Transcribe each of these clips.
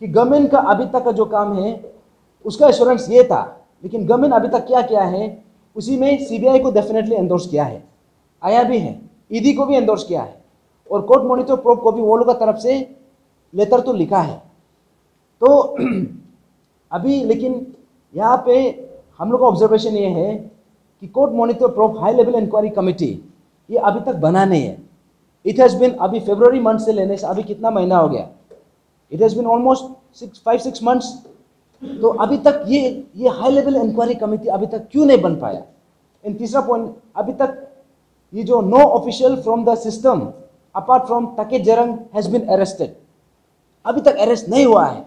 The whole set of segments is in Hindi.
कि गवर्नमेंट का अभी तक का जो काम है, उसका एश्योरेंस ये था। लेकिन गवर्नमेंट अभी तक क्या किया है, उसी में सीबीआई को डेफिनेटली एंडोर्स किया है। आया भी है ईडी को भी एंडोर्स किया है। और कोर्ट मॉनिटर प्रोब को भी वो लोग तरफ़ से लेटर तो लिखा है। तो अभी लेकिन यहाँ पे हम लोग का ऑब्जर्वेशन ये है कि court monitor probe high level inquiry committee ये अभी तक बना नहीं है। इट हैज़ बिन अभी फेब्रवरी मंथ से लेने से अभी कितना महीना हो गया? It has been almost six five six months तो अभी तक ये ये हाई लेवल इंक्वायरी कमेटी अभी तक क्यों नहीं बन पाया? इन तीसरा पॉइंट अभी तक ये जो no official from the system apart from तके जरंग हैज़ बिन अरेस्टेड अभी तक अरेस्ट नहीं हुआ है।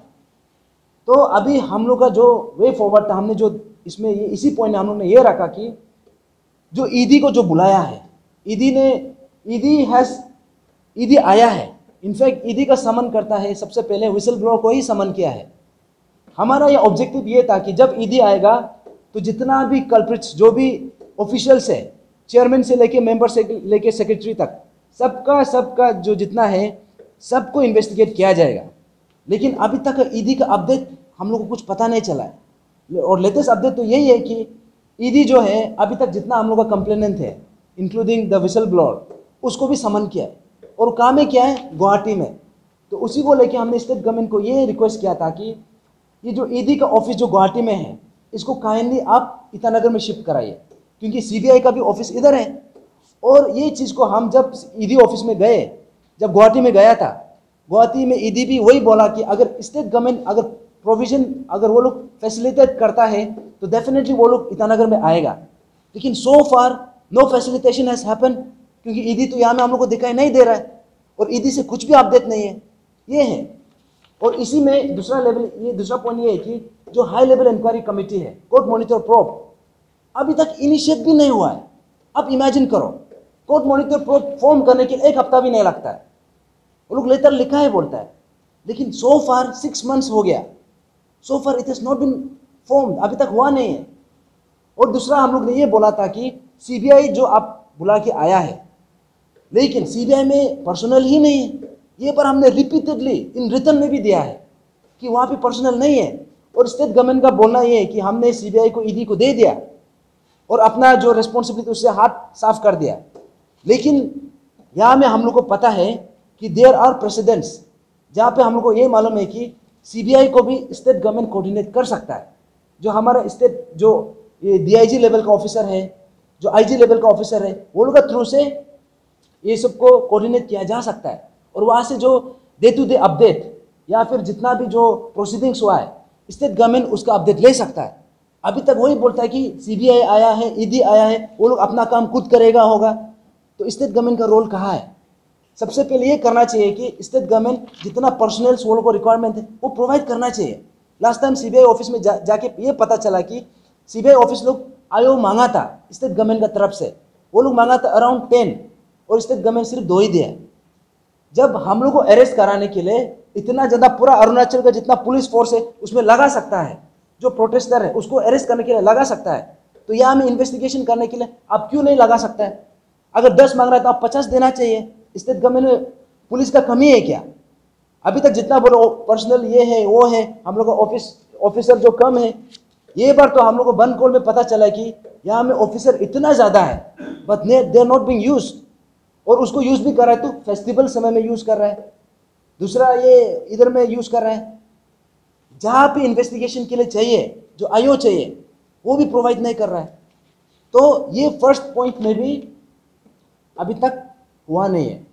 तो अभी हम लोग का जो वे फॉरवर्ड था, हमने जो इसमें ये, इसी पॉइंट हम लोग ने ये रखा कि जो ईदी को जो बुलाया है ईदी ने ईदी हैज़ ईदी आया है। इनफैक्ट ईडी का समन करता है, सबसे पहले विसल ब्लोअर को ही समन किया है। हमारा ये ऑब्जेक्टिव ये था कि जब ईडी आएगा तो जितना भी कल्प्रिट्स जो भी ऑफिशियल्स है चेयरमैन से लेके मेंबर से लेके सेक्रेटरी तक, सबका सबका जो जितना है, सबको इन्वेस्टिगेट किया जाएगा। लेकिन अभी तक ईडी का अपडेट हम लोग को कुछ पता नहीं चला है। और लेटेस्ट अपडेट तो यही है कि ईडी जो है, अभी तक जितना हम लोग का कंप्लेनेंट है इंक्लूडिंग द विसल ब्लॉर उसको भी समन किया है। और काम में क्या है? गुवाहाटी में। तो उसी को लेके हमने स्टेट गवर्नमेंट को ये रिक्वेस्ट किया था कि ये जो ईडी का ऑफ़िस जो गुवाहाटी में है, इसको काइंडली आप ईटानगर में शिफ्ट कराइए। क्योंकि सीबीआई का भी ऑफ़िस इधर है। और ये चीज़ को हम जब ईदी ऑफ़िस में गए, जब गुवाहाटी में गया था, गुवाहाटी में ईडी भी वही बोला कि अगर स्टेट गवर्नमेंट अगर प्रोविज़न अगर वो लोग फैसिलिटेट करता है तो डेफिनेटली वो लोग ईटानगर में आएगा। लेकिन so far no facilitation has happen क्योंकि ईदी तो यहाँ में हम लोग को दिखाई नहीं दे रहा है। और ईदी से कुछ भी अपडेट नहीं है। ये है। और इसी में दूसरा लेवल, ये दूसरा पॉइंट ये है कि जो हाई लेवल इंक्वायरी कमेटी है कोर्ट मॉनिटर प्रोब अभी तक इनिशिएट भी नहीं हुआ है। अब इमेजिन करो कोर्ट मॉनिटर प्रोब फॉर्म करने के एक हफ़्ता भी नहीं लगता है। वो लोग लेटर लिखा है बोलता है। लेकिन सो फार सिक्स मंथ्स हो गया। So far it is not been form अभी तक हुआ नहीं है। और दूसरा हम लोग ने ये बोला था कि सीबीआई जो आप बुला के आया है लेकिन सीबीआई में पर्सनल ही नहीं है। ये पर हमने रिपीटेडली इन रिटर्न में भी दिया है कि वहाँ पे पर्सनल नहीं है। और स्टेट गवर्नमेंट का बोलना ये है कि हमने सीबीआई को ईडी को दे दिया और अपना जो रिस्पॉन्सिबिलिटी उससे हाथ साफ़ कर दिया। लेकिन यहाँ में हम लोग को पता है कि देयर आर प्रेसिडेंट्स जहाँ पे हम लोग को ये मालूम है कि सीबीआई को भी स्टेट गवर्नमेंट कोऑर्डिनेट कर सकता है। जो हमारा स्टेट जो ये डीआईजी लेवल का ऑफिसर है, जो आईजी लेवल का ऑफिसर है, वो लोग का थ्रू से ये सबको कोऑर्डिनेट किया जा सकता है। और वहाँ से जो डे टू डे अपडेट या फिर जितना भी जो प्रोसीडिंग्स हुआ है स्टेट गवर्नमेंट उसका अपडेट ले सकता है। अभी तक वही बोलता है कि सीबीआई आया है ईडी आया है, वो लोग अपना काम खुद करेगा होगा। तो स्टेट गवर्नमेंट का रोल कहाँ है? सबसे पहले ये करना चाहिए कि स्टेट गवर्नमेंट जितना पर्सनल्स वो लोग को रिक्वायरमेंट है, वो प्रोवाइड करना चाहिए। लास्ट टाइम सीबीआई ऑफ़िस में जा, जाके ये पता चला कि सीबीआई ऑफ़िस लोग आयो मांगा था स्टेट गवर्नमेंट का तरफ़ से। वो लोग मांगा था अराउंड टेन और स्टेट गवर्नमेंट सिर्फ़ दो ही दिया जब हम लोग को अरेस्ट कराने के लिए इतना ज़्यादा पूरा अरुणाचल का जितना पुलिस फोर्स है, उसमें लगा सकता है, जो प्रोटेस्टर है, उसको अरेस्ट करने के लिए लगा सकता है तो यहाँ में इन्वेस्टिगेशन करने के लिए आप क्यों नहीं लगा सकता है? अगर दस मांग रहा है तो आप पचास देना चाहिए। स्टेट गवर्नमेंट में पुलिस का कमी है क्या? अभी तक जितना बोलो पर्सनल ये है, वो है, हम लोग का ऑफ़िस ऑफिसर जो कम है, ये बार तो हम लोग को बंद कॉल में पता चला कि यहाँ में ऑफिसर इतना ज़्यादा है but they are not being use और उसको यूज़ भी कर रहा है तो फेस्टिवल समय में यूज़ कर रहा है। दूसरा ये इधर में यूज़ कर रहा है। जहाँ पे इन्वेस्टिगेशन के लिए चाहिए, जो आयो चाहिए, वो भी प्रोवाइड नहीं कर रहा है। तो ये फ़र्स्ट पॉइंट में भी अभी तक हुआ नहीं है।